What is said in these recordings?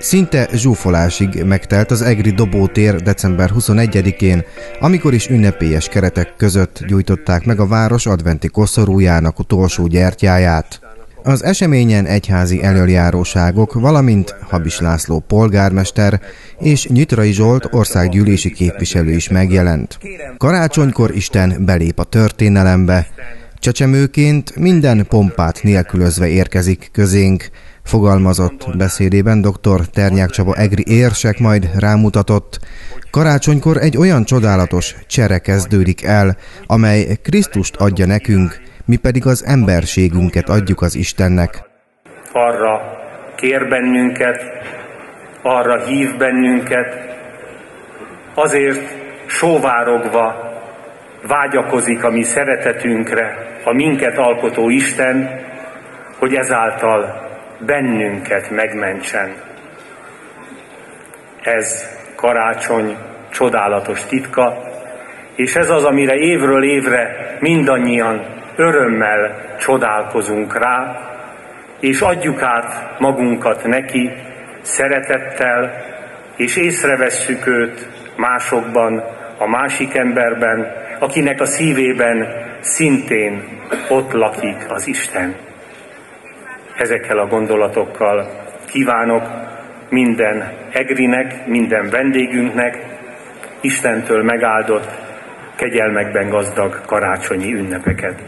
Szinte zsúfolásig megtelt az Egri Dobótér december 21-én, amikor is ünnepélyes keretek között gyújtották meg a város adventi koszorújának utolsó gyertyáját. Az eseményen egyházi elöljáróságok, valamint Habis László polgármester és Nyitrai Zsolt országgyűlési képviselő is megjelent. Karácsonykor Isten belép a történelembe, Csecsemőként minden pompát nélkülözve érkezik közénk, fogalmazott beszédében dr. Ternyák Csaba Egri érsek majd rámutatott, karácsonykor egy olyan csodálatos csere kezdődik el, amely Krisztust adja nekünk, mi pedig az emberségünket adjuk az Istennek. Arra kér bennünket, arra hív bennünket, azért sóvárogva vágyakozik a mi szeretetünkre, a minket alkotó Isten, hogy ezáltal bennünket megmentsen. Ez karácsony csodálatos titka, és ez az, amire évről évre mindannyian örömmel csodálkozunk rá, és adjuk át magunkat neki szeretettel, és észrevesszük őt másokban, a másik emberben, akinek a szívében szintén ott lakik az Isten. Ezekkel a gondolatokkal kívánok minden egrinek, minden vendégünknek Istentől megáldott, kegyelmekben gazdag karácsonyi ünnepeket.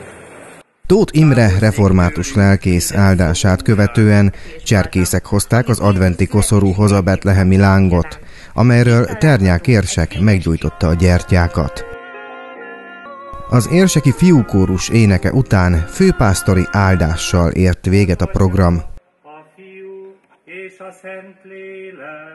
Tóth Imre református lelkész áldását követően cserkészek hozták az adventi koszorúhoz a betlehemi lángot, amelyről Ternyák érsek meggyújtotta a gyertyákat. Az érseki fiúkórus éneke után főpásztori áldással ért véget a program. A fiú és a Szentlélek